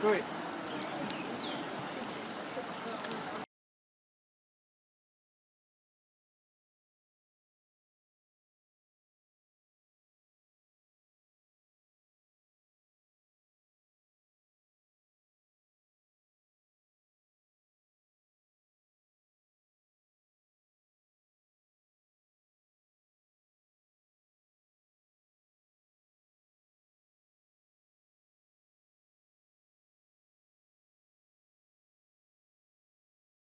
Great.